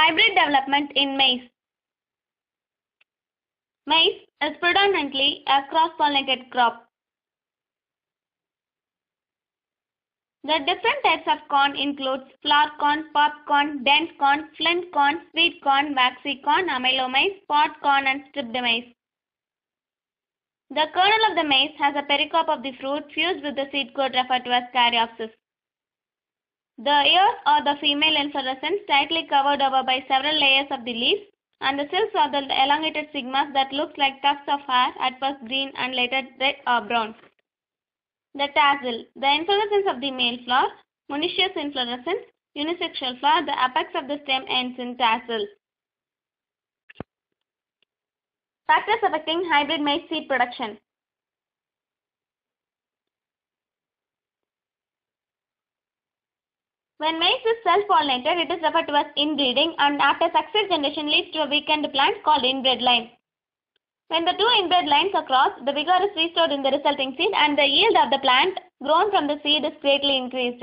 Hybrid development in maize. Maize is predominantly a cross-pollinated crop. The different types of corn includes flour corn, popcorn, dent corn, flint corn, sweet corn, waxy corn, amylo maize, pod corn and stripped maize. The kernel of the maize has a pericarp of the fruit fused with the seed coat referred to as caryopsis. The ears or the female inflorescence tightly covered over by several layers of the leaves and the silks are the elongated stigmas that looks like tufts of hair at first green and later red or brown. The tassel, the inflorescence of the male flower, monoecious inflorescence, unisexual flower, the apex of the stem ends in tassel. Factors affecting hybrid maize seed production. When maize is self-pollinated, it is referred to as inbreeding and after successive generation leads to a weakened plant called inbred line. When the two inbred lines are crossed, the vigor is restored in the resulting seed and the yield of the plant grown from the seed is greatly increased.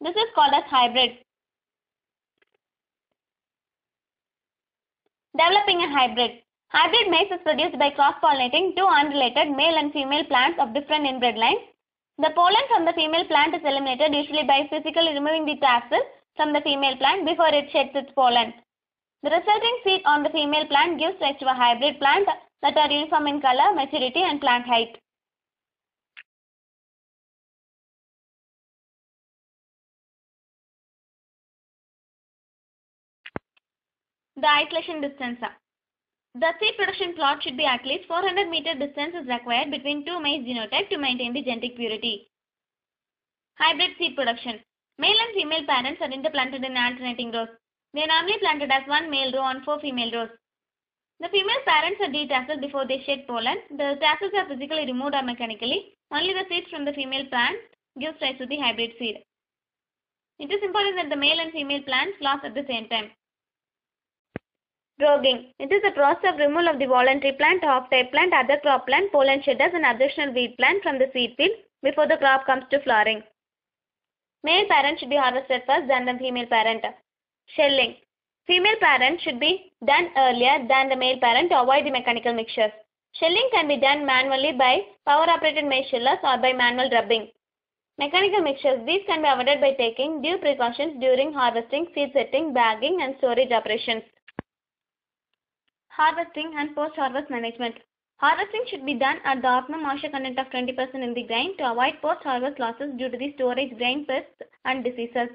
This is called as hybrid. Developing a hybrid. Hybrid maize is produced by cross-pollinating two unrelated male and female plants of different inbred lines. The pollen from the female plant is eliminated usually by physically removing the tassel from the female plant before it sheds its pollen. The resulting seed on the female plant gives rise to a hybrid plant that are uniform in color, maturity and plant height. The isolation distance. The seed production plot should be at least 400 meter distance is required between two maize genotype to maintain the genetic purity. Hybrid seed production. Male and female parents are interplanted in alternating rows. They are normally planted as one male row on four female rows. The female parents are detasseled before they shed pollen. The tassels are physically removed or mechanically. Only the seeds from the female plant gives rise to the hybrid seed. It is important that the male and female plants blossom at the same time. Roguing. It is the process of removal of the voluntary plant, off-type plant, other crop plant, pollen shedders and additional weed plant from the seed field before the crop comes to flowering. Male parent should be harvested first than the female parent. Shelling. Female parent should be done earlier than the male parent to avoid the mechanical mixtures. Shelling can be done manually by power-operated maize shellers or by manual rubbing. Mechanical mixtures. These can be avoided by taking due precautions during harvesting, seed setting, bagging and storage operations. Harvesting and post-harvest management. Harvesting should be done at the optimum moisture content of 20% in the grain to avoid post-harvest losses due to the storage grain pests and diseases.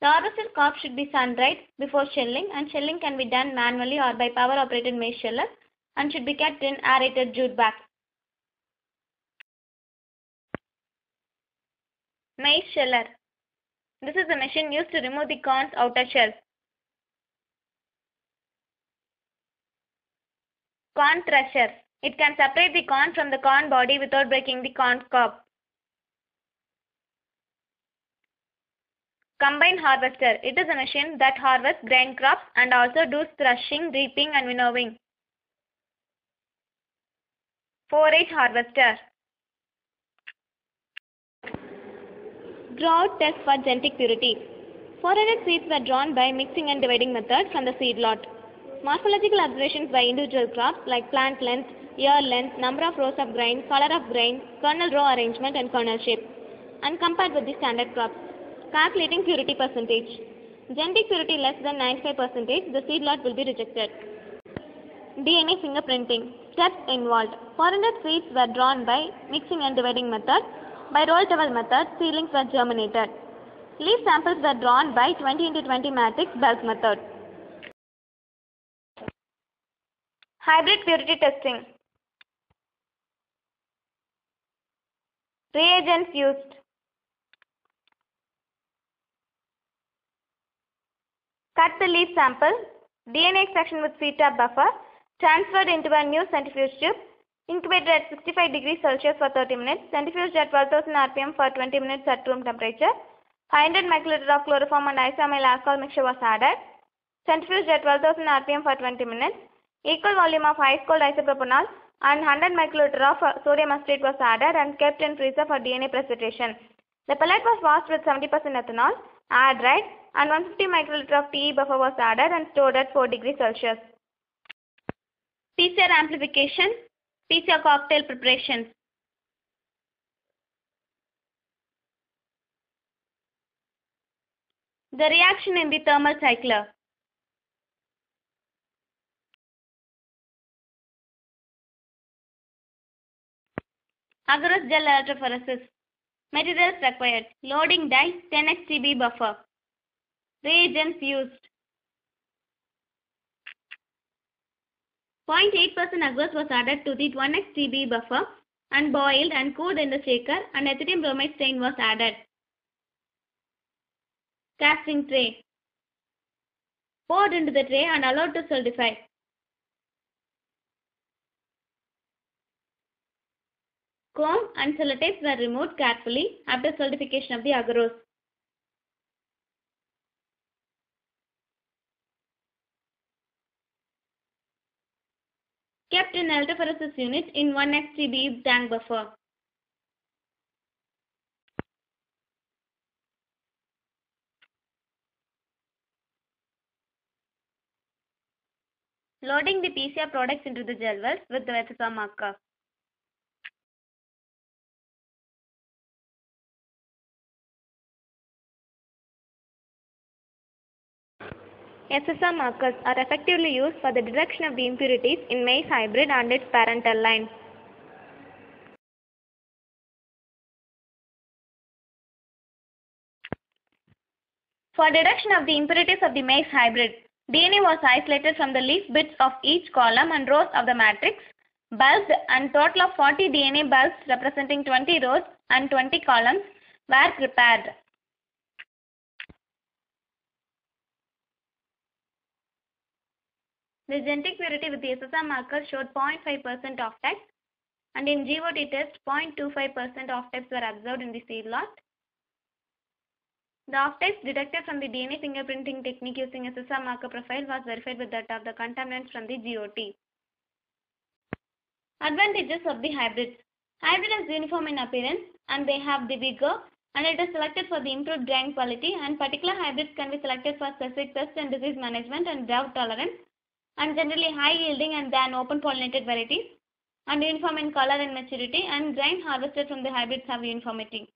The harvested crop should be sun-dried before shelling and shelling can be done manually or by power-operated maize sheller and should be kept in aerated jute bags. Maize sheller. This is the machine used to remove the corn's outer shell. Corn thresher. It can separate the corn from the corn body without breaking the corn cob. Combine harvester. It is a machine that harvests grain crops and also does threshing, reaping and winnowing. Forage harvester. Grow out test for genetic purity. 400 seeds were drawn by mixing and dividing method from the seed lot. Morphological observations by individual crops like plant length, ear length, number of rows of grain, color of grain, kernel row arrangement and kernel shape and compared with the standard crops. Calculating purity percentage. Genetic purity less than 95 percentage, the seed lot will be rejected. DNA fingerprinting. Steps involved. 400 seeds were drawn by mixing and dividing method. By roll towel method, seedlings were germinated. Leaf samples were drawn by 20 into 20 matrix bulk method. Hybrid purity testing. Reagents used. Cut the leaf sample. DNA extraction with CTAB buffer. Transferred into a new centrifuge tube. Incubated at 65 degrees Celsius for 30 minutes. Centrifuged at 12,000 rpm for 20 minutes at room temperature. 500 microliter of chloroform and isoamyl alcohol mixture was added. Centrifuged at 12,000 rpm for 20 minutes. Equal volume of ice cold isopropanol and 100 microliter of uh, sodium acetate was added and kept in freezer for DNA precipitation. The pellet was washed with 70% ethanol, dried, and 150 microliter of TE buffer was added and stored at 4 degrees Celsius. PCR amplification, PCR cocktail preparations. The reaction in the thermal cycler. Agarose gel electrophoresis. Materials required. Loading dye 10 xTB buffer. Reagents used. 0.8% agarose was added to the 1 xTB buffer and boiled and cooled in the shaker and ethidium bromide stain was added. Casting tray. Poured into the tray and allowed to solidify. Comb and sellotapes were removed carefully after solidification of the agarose. Kept in electrophoresis unit in 1 xTB tank buffer. Loading the PCR products into the gel wells with the SSR marker. SSR markers are effectively used for the detection of the impurities in maize hybrid and its parental line. For detection of the impurities of the maize hybrid, DNA was isolated from the leaf bits of each column and rows of the matrix, bulked and total of 40 DNA bulks representing 20 rows and 20 columns were prepared. The genetic purity with the SSR marker showed 0.5% off types and in GOT test 0.25% off types were observed in the seed lot. The off types detected from the DNA fingerprinting technique using SSR marker profile was verified with that of the contaminants from the GOT. Advantages of the hybrids. Hybrid is uniform in appearance and they have the vigor and it is selected for the improved grain quality and particular hybrids can be selected for specific pest and disease management and drought tolerance and generally high yielding and than open pollinated varieties and uniform in color and maturity and grain harvested from the hybrids have uniformity.